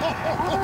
oh.